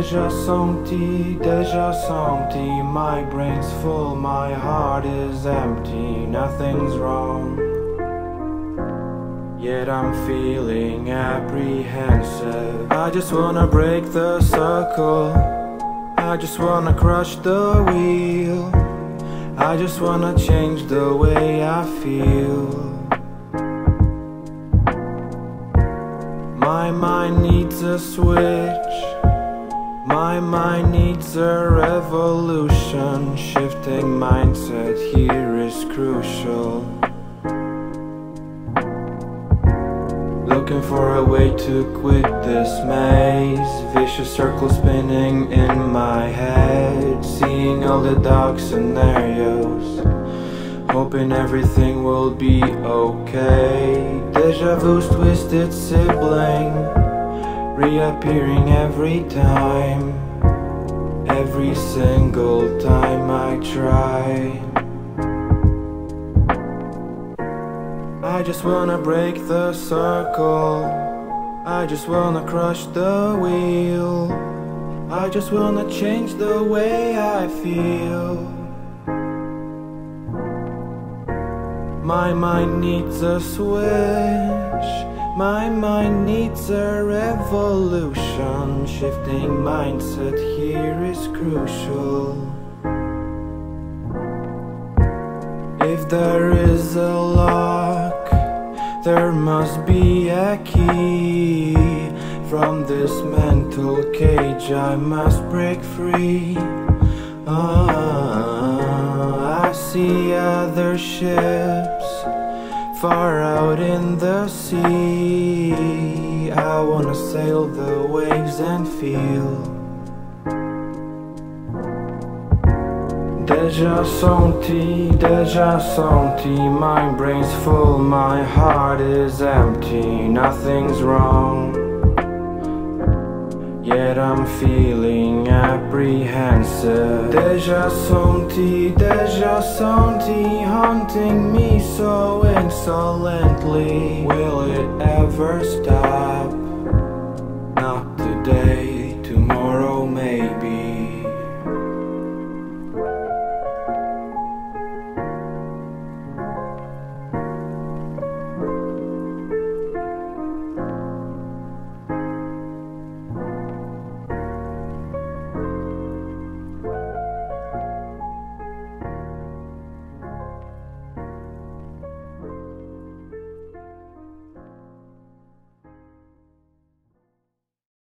Deja senti, deja senti My brain's full, my heart is empty. Nothing's wrong. Yet I'm feeling apprehensive. I just wanna break the circle. I just wanna crush the wheel. I just wanna change the way I feel. My mind needs a switch My mind needs a revolution. Shifting mindset here is crucial. Looking for a way to quit this maze. Vicious circle spinning in my head. Seeing all the dark scenarios. Hoping everything will be okay. Deja vu's twisted sibling Reappearing every time. Every single time I try. I just wanna break the circle. I just wanna crush the wheel. I just wanna change the way I feel My mind needs a switch. My mind needs a revolution. Shifting mindset here is crucial. If there is a lock there must be a key. From this mental cage I must break free. I see other ships Far out in the sea. I wanna sail the waves and feel Deja senti, deja senti My brain's full, my heart is empty. Nothing's wrong Yet I'm feeling apprehensive. Deja senti, deja senti Haunting me so insolently. Will it ever stop? Not today